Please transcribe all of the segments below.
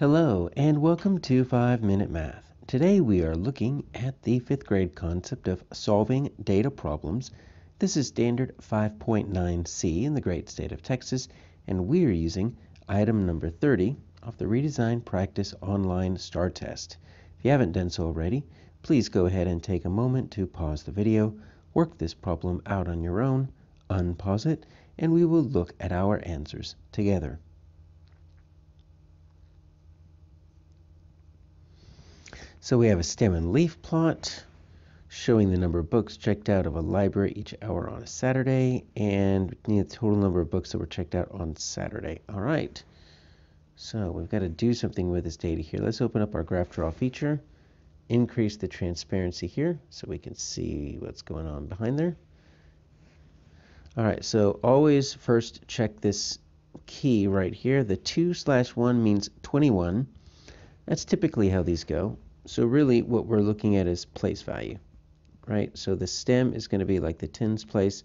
Hello, and welcome to 5 Minute Math. Today we are looking at the fifth grade concept of solving data problems. This is standard 5.9c in the great state of Texas, and we are using item number 30 of the Redesign Practice Online STAAR Test. If you haven't done so already, please go ahead and take a moment to pause the video, work this problem out on your own, unpause it, and we will look at our answers together. So we have a stem and leaf plot showing the number of books checked out of a library each hour on a Saturday and the total number of books that were checked out on Saturday. All right. So we've got to do something with this data here. Let's open up our graph draw feature, increase the transparency here so we can see what's going on behind there. All right, so always first check this key right here. The 2 slash 1 means 21. That's typically how these go. So really what we're looking at is place value, right? So the stem is going to be like the tens place,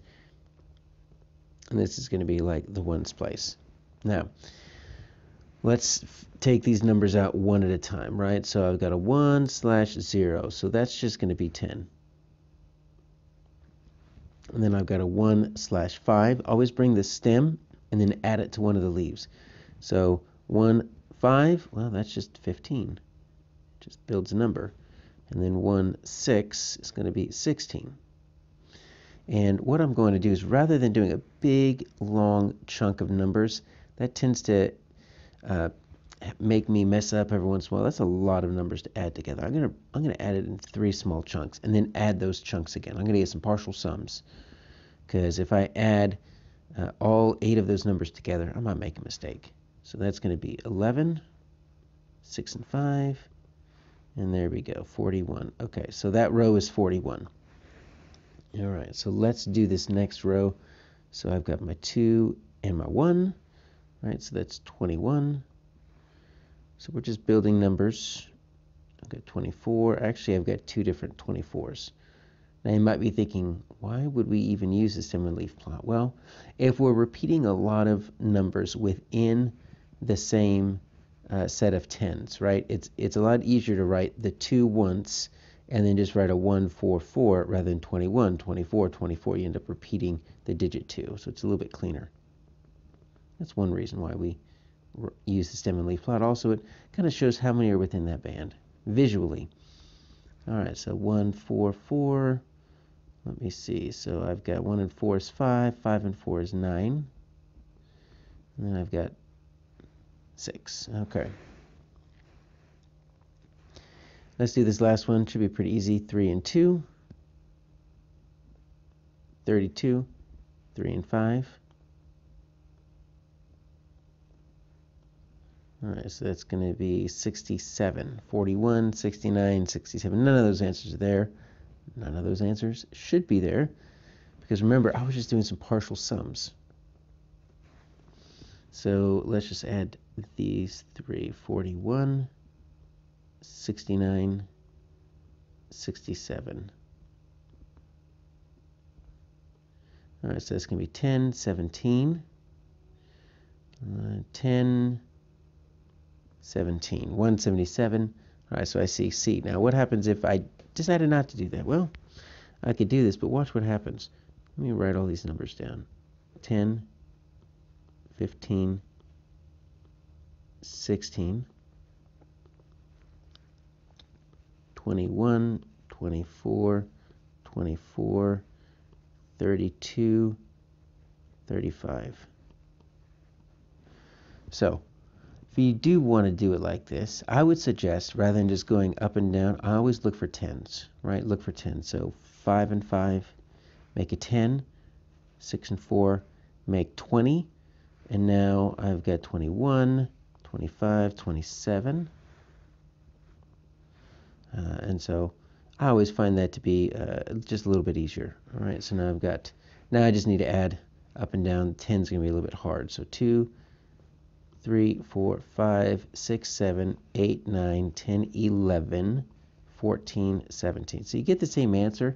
and this is going to be like the ones place. Now, let's take these numbers out one at a time, right? So I've got a 1 slash 0, so that's just going to be 10. And then I've got a 1 slash 5. Always bring the stem and then add it to one of the leaves. So 1, 5, well, that's just 15 just builds a number. And then 1, 6 is going to be 16. And what I'm going to do is rather than doing a big, long chunk of numbers, that tends to uh, make me mess up every once in a while. That's a lot of numbers to add together. I'm going to I'm going to add it in three small chunks and then add those chunks again. I'm going to get some partial sums because if I add uh, all eight of those numbers together, I might make a mistake. So that's going to be 11, 6 and 5, and there we go, 41. Okay, so that row is 41. All right, so let's do this next row. So I've got my 2 and my 1. right? so that's 21. So we're just building numbers. I've got 24. Actually, I've got two different 24s. Now you might be thinking, why would we even use stem and leaf plot? Well, if we're repeating a lot of numbers within the same uh, set of tens, right? It's it's a lot easier to write the two once and then just write a 1, 4, 4 rather than 21, 24, 24. You end up repeating the digit 2, so it's a little bit cleaner. That's one reason why we use the stem and leaf plot. Also, it kind of shows how many are within that band visually. All right, so 1, 4, 4. Let me see. So I've got 1 and 4 is 5, 5 and 4 is 9. And then I've got 6. Okay. Let's do this last one. Should be pretty easy. 3 and 2. 32. 3 and 5. Alright, so that's going to be 67, 41, 69, 67. None of those answers are there. None of those answers should be there. Because remember, I was just doing some partial sums. So let's just add these three 41, 69, 67. All right, so that's going to be 10, 17, uh, 10, 17, 177. All right, so I see C. Now, what happens if I decided not to do that? Well, I could do this, but watch what happens. Let me write all these numbers down. 10, 15, 16, 21, 24, 24, 32, 35. So, if you do want to do it like this, I would suggest rather than just going up and down, I always look for tens, right? Look for 10. So 5 and 5 make a 10, 6 and 4 make 20, and now I've got 21, 25, 27. Uh, and so I always find that to be uh, just a little bit easier. All right, so now I've got, now I just need to add up and down. 10 is going to be a little bit hard. So 2, 3, 4, 5, 6, 7, 8, 9, 10, 11, 14, 17. So you get the same answer.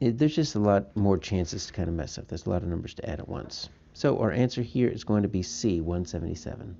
It, there's just a lot more chances to kind of mess up. There's a lot of numbers to add at once. So our answer here is going to be C, 177.